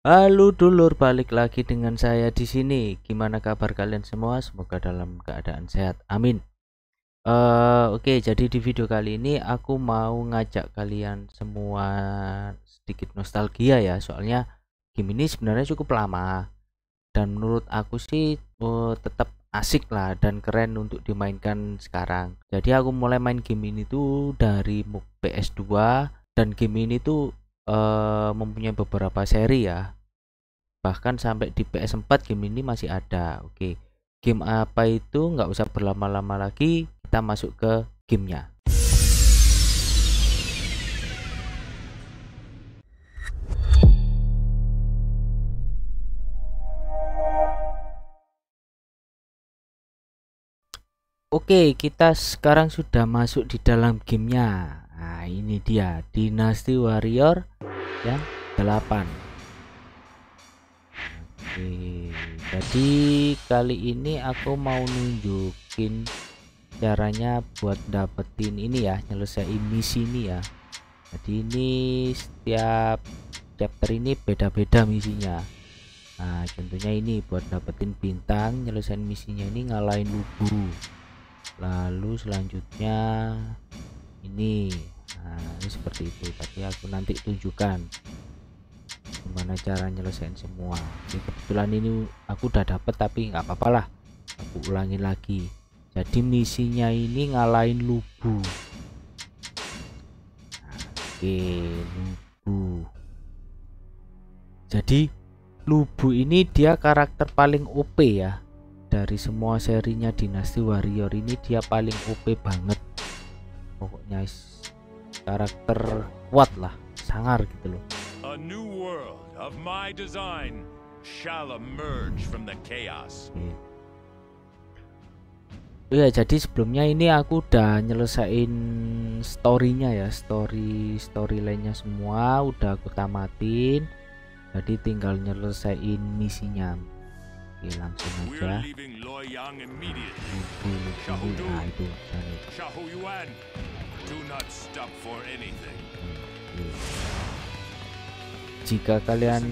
Halo dulur, balik lagi dengan saya di sini. Gimana kabar kalian semua? Semoga dalam keadaan sehat. Amin. Eh, oke, jadi di video kali ini aku mau ngajak kalian semua sedikit nostalgia ya, soalnya game ini sebenarnya cukup lama dan menurut aku sih eh, tetap asik lah dan keren untuk dimainkan sekarang. Jadi aku mulai main game ini tuh dari mu- PS2 dan game ini tuh eh, mempunyai beberapa seri ya. Bahkan sampai di PS4 game ini masih ada. Oke. Game apa itu nggak usah berlama-lama lagi, kita masuk ke gamenya. Oke, kita sekarang sudah masuk di dalam gamenya. Nah, ini dia Dynasty Warrior yang 8. Oke, jadi kali ini aku mau nunjukin caranya buat dapetin ini ya, nyelesain misi ini ya. Jadi ini setiap chapter ini beda-beda misinya. Nah, contohnya ini buat dapetin bintang, nyelesain misinya ini ngalahin lubu lalu selanjutnya ini. Nah ini seperti itu. Tapi aku nanti tunjukkan gimana cara nyelesain semua. Ini kebetulan ini aku udah dapet tapi nggak apa-apa lah. Aku ulangi lagi. Jadi misinya ini ngalahin lubu. Nah, oke lubu. Jadi lubu ini dia karakter paling OP ya. Dari semua serinya Dynasty Warrior ini dia paling OP banget is- karakter kuat lah sangar gitu loh A new world of my design shall emerge from the chaos. Oke. ya jadi sebelumnya ini aku udah nyelesain storynya ya story storyline-nya semua udah aku tamatin jadi tinggal nyelesain misinya Oke langsung aja immediately. Lubu, lubu. nah itu cari. Xiahou Yuan, do not stop for anything. jika kalian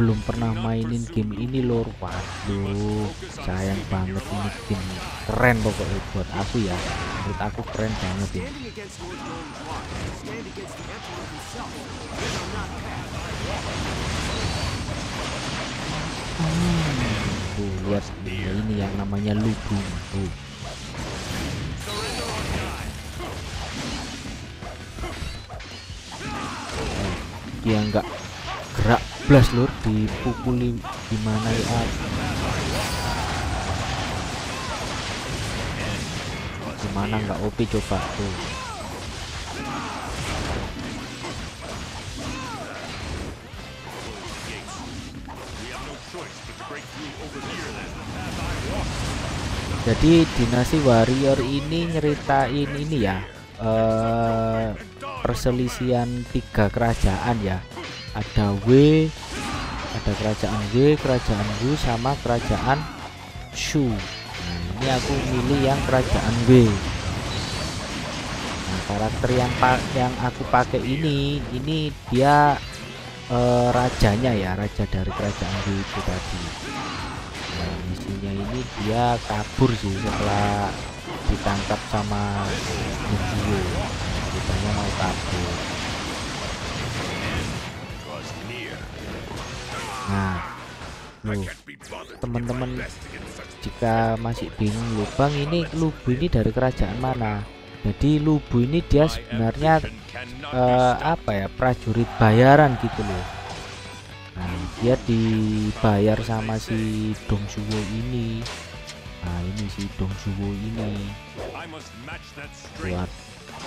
belum pernah mainin game ini lor. waduh sayang banget ini game keren pokoknya buat aku ya. Menurut aku keren banget ini. Not paths. tuh lihat ini yang namanya lubu tuh dia nggak gerak blas lur. Dipukuli gimana ya? Gimana nggak OP coba tuh. Jadi dinasti warrior ini nyeritain ini ya eh perselisihan tiga kerajaan ya. Ada W ada kerajaan W kerajaan Wu sama kerajaan Shu. Nah, ini aku milih yang kerajaan W. Nah karakter yang pa- yang aku pakai ini ini dia eh, rajanya ya raja dari kerajaan W itu tadi. Nah, misinya ini dia kabur sih setelah ditangkap sama Musuh. Ceritanya mau kabur. Nah, teman-teman jika masih bingung lubang ini lubu ini dari kerajaan mana? Jadi lubu ini dia sebenarnya stopped. apa ya prajurit bayaran gitu loh. Nah, dia dibayar sama si Dong Suwo ini. Nah, ini si Dong Suwo ini buat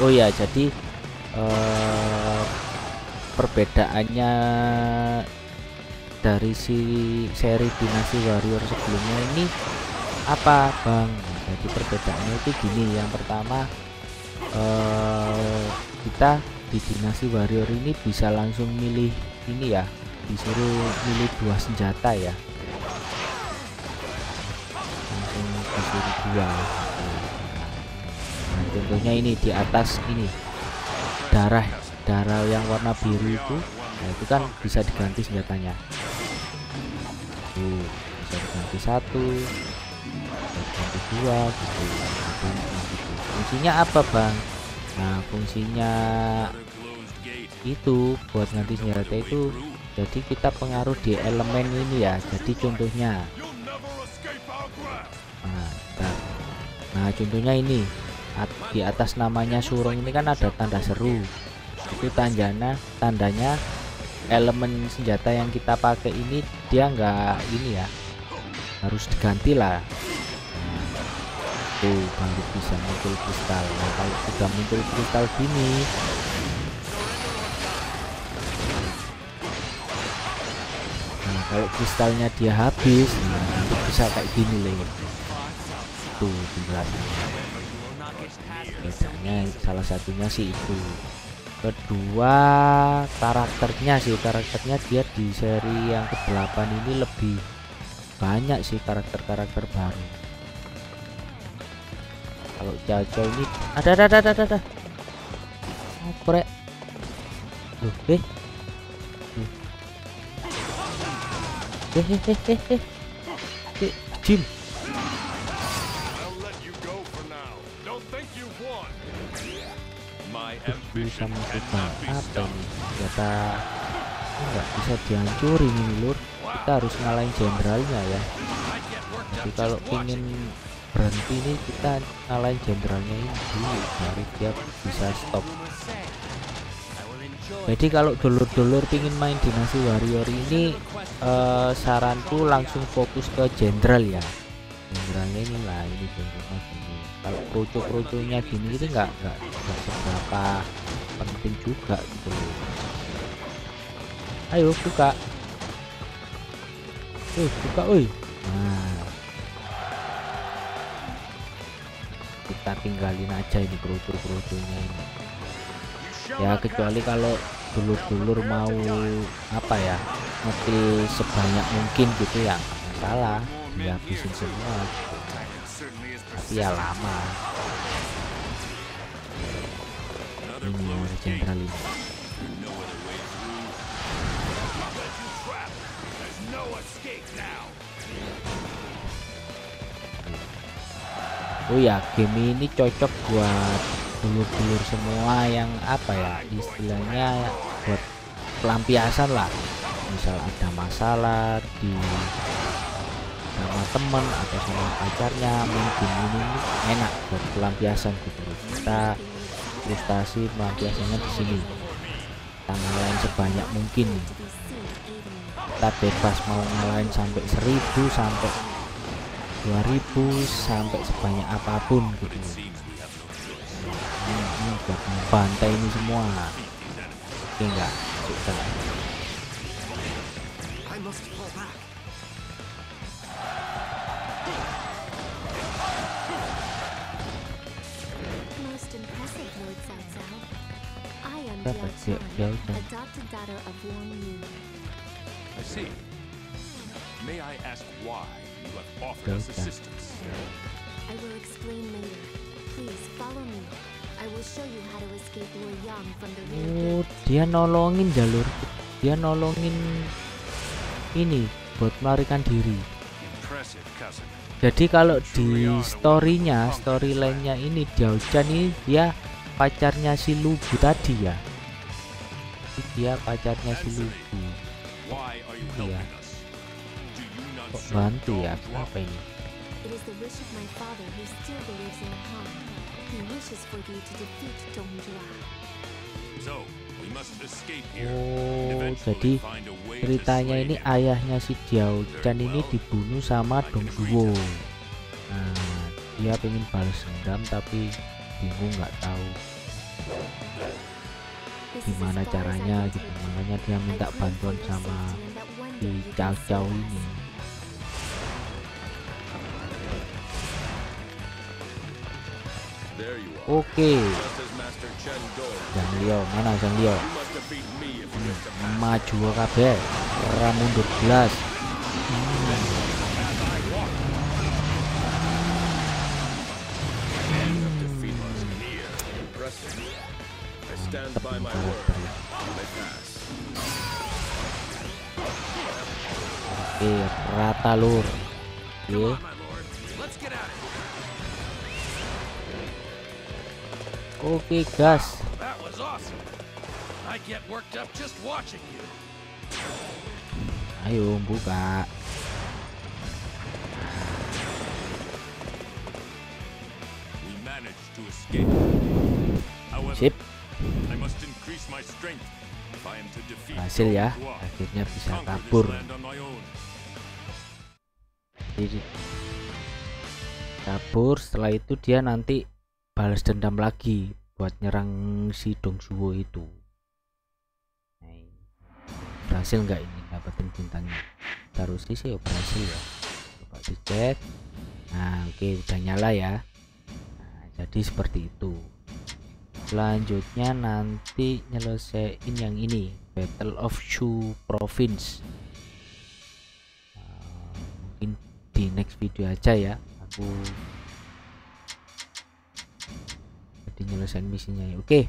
Oh ya, jadi uh, perbedaannya dari si seri Dinasti Warrior sebelumnya ini apa, Bang? Jadi perbedaannya itu gini, yang pertama uh, kita di dinasti warrior ini bisa langsung milih ini ya disuruh milih dua senjata ya. Langsung disuruh dua. Nah contohnya ini di atas ini. Darah darah yang warna biru itu nah itu kan bisa diganti senjatanya. Tuh bisa diganti satu bisa diganti dua gitu. Gitu, gitu. fungsinya apa bang nah fungsinya itu buat ganti senjata itu jadi kita pengaruh di elemen ini ya jadi contohnya. Nah, nah contohnya ini. At- di atas namanya surung ini kan ada tanda seru. Itu tandanya tandanya elemen senjata yang kita pakai ini dia nggak ini ya harus diganti lah tuh baru bisa muncul kristal nah kalau sudah muncul kristal gini Nah, kalau kristalnya dia habis, nah, nanti bisa kayak gini loh. Tuh, beneran. Bedanya salah satunya sih itu. Kedua, karakternya sih, karakternya dia di seri yang ke-8 ini lebih banyak sih karakter-karakter baru. Kalau Caco ini ada ada ada ada ada. Oh, korek. Loh, eh. Eh, Jim. You've won. My Bisa be apa? Senjata ini nggak bisa dihancurin ini lur. Kita harus ngalahin jenderalnya ya. Jadi kalau ingin berhenti nih kita ngalahin jenderalnya ini baru dia bisa stop. Jadi kalau dulur-dulur pingin main dinasti warrior ini eh, saranku langsung fokus ke jenderal ya. Jenderalnya ini lah ini jenderalnya. Kalau kroco-kroconya gini itu nggak nggak nggak seberapa penting juga gitu loh. Ayo buka. Eh buka, woi. Nah, kita tinggalin aja ini kroco-kroconya ini. Ya kecuali kalau dulur-dulur mau apa ya ngekill sebanyak mungkin gitu ya masalah dihabisin semua. Tapi ya lama. Ini jenderal ini oh ya game ini cocok buat dulur-dulur semua yang apa ya istilahnya buat pelampiasan lah. Misal ada masalah di sama temen atau sama pacarnya mungkin ini enak buat pelampiasan gitu kita frustasi pelampiasannya di sini. Kita ngalahin sebanyak mungkin. Kita bebas mau ngalahin sampai 1000 sampai 2000 sampai sebanyak apa pun gitu. Ini, buat membantai ini semua. Oke enggak? Sudah Dapat Wang Yu. I see. May I ask why you have offered Diao us Chan. assistance? I will explain later. Please follow me. I will show you how to escape Lord Yang from the rear oh dia nolongin jalur dia nolongin ini buat melarikan diri jadi kalau di storynya storylinenya ini Diao Chan ini dia pacarnya si Lubu tadi ya dia pacarnya si Lubu Why are you Iya. Kok bantu ya? Zhuang? ini? It is the wish of my father who still believes in Han. He wishes for you to defeat Dong Zhuo. So, we must escape here. oh jadi ceritanya ini ayahnya si Diao Chan ini dibunuh sama Dong Zhuo nah dia pengen balas dendam tapi bingung nggak tahu. Gimana caranya gitu makanya dia minta bantuan sama si Cao Cao ini oke. Dong. Zhang Liao mana Zhang Liao maju kabeh. Ora mundur stand by my word. may pass. oke rata lur. Oke. On, if I am to defeat berhasil ya. Akhirnya bisa kabur. kabur. Setelah itu dia nanti balas dendam lagi buat nyerang si Dongsuo itu. Nah, berhasil nggak ini dapetin bintangnya? Terus sih sih berhasil ya. Coba dicek. Nah oke udah nyala ya. Nah, jadi seperti itu. Selanjutnya nanti nyelesain yang ini Battle of Shu Province. Nah, mungkin di next video aja ya. Aku jadi nyelesain misinya ya. Oke.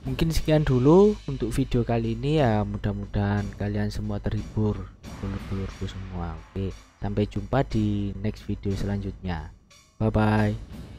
Mungkin sekian dulu untuk video kali ini ya. Mudah-mudahan kalian semua terhibur. Dulur-dulurku semua. Oke. Sampai jumpa di next video selanjutnya. Bye bye